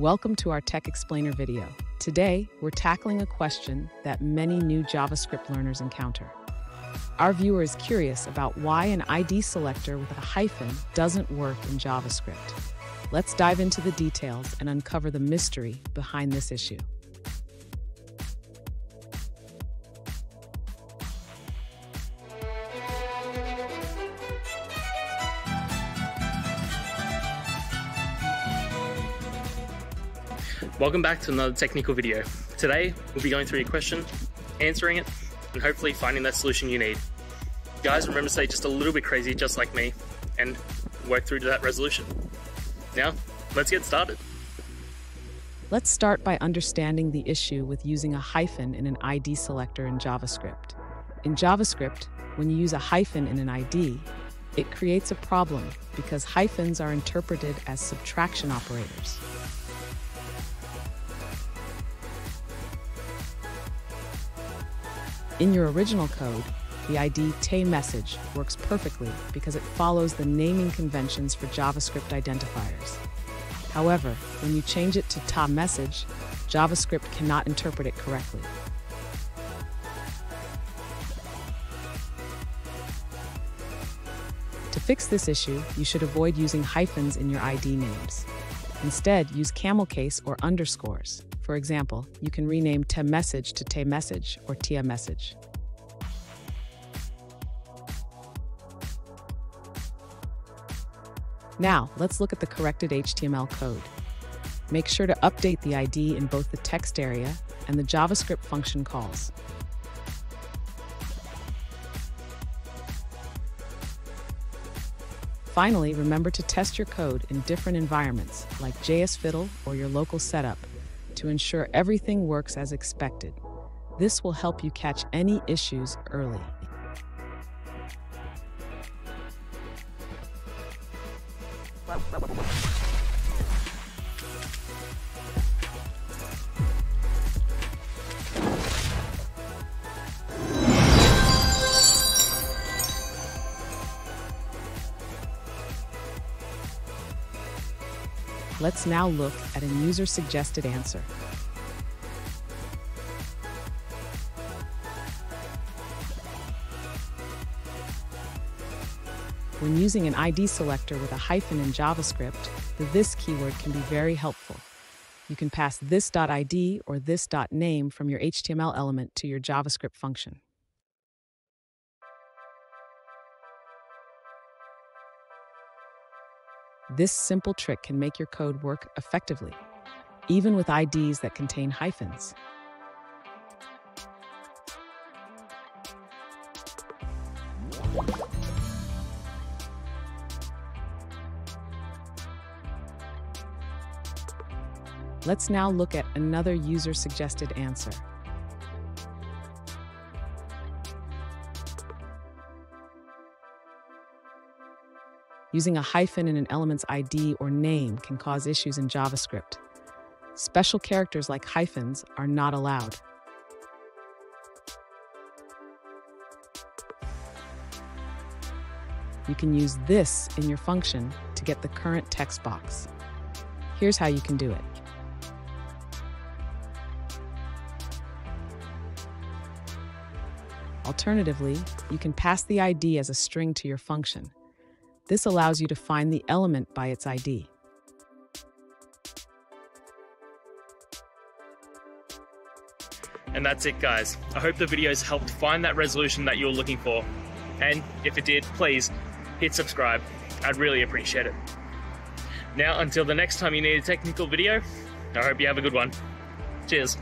Welcome to our Tech Explainer video. Today, we're tackling a question that many new JavaScript learners encounter. Our viewer is curious about why an ID selector with a hyphen doesn't work in JavaScript. Let's dive into the details and uncover the mystery behind this issue. Welcome back to another technical video. Today, we'll be going through your question, answering it, and hopefully finding that solution you need. Guys, remember to stay just a little bit crazy, just like me, and work through to that resolution. Now, let's get started. Let's start by understanding the issue with using a hyphen in an ID selector in JavaScript. In JavaScript, when you use a hyphen in an ID, it creates a problem because hyphens are interpreted as subtraction operators. In your original code, the ID TayMessage works perfectly because it follows the naming conventions for JavaScript identifiers. However, when you change it to TaMessage, JavaScript cannot interpret it correctly. To fix this issue, you should avoid using hyphens in your ID names. Instead, use camel case or underscores. For example, you can rename TaMessage to TayMessage or TiaMessage. Now, let's look at the corrected HTML code. Make sure to update the ID in both the text area and the JavaScript function calls. Finally, remember to test your code in different environments like JS Fiddle or your local setup to ensure everything works as expected. This will help you catch any issues early. Let's now look at a user-suggested answer. When using an ID selector with a hyphen in JavaScript, the this keyword can be very helpful. You can pass this.id or this.name from your HTML element to your JavaScript function. This simple trick can make your code work effectively, even with IDs that contain hyphens. Let's now look at another user-suggested answer. Using a hyphen in an element's ID or name can cause issues in JavaScript. Special characters like hyphens are not allowed. You can use this in your function to get the current text box. Here's how you can do it. Alternatively, you can pass the ID as a string to your function. This allows you to find the element by its ID. And that's it, guys. I hope the videos helped find that resolution that you're looking for. And if it did, please hit subscribe. I'd really appreciate it. Now, until the next time you need a technical video, I hope you have a good one. Cheers.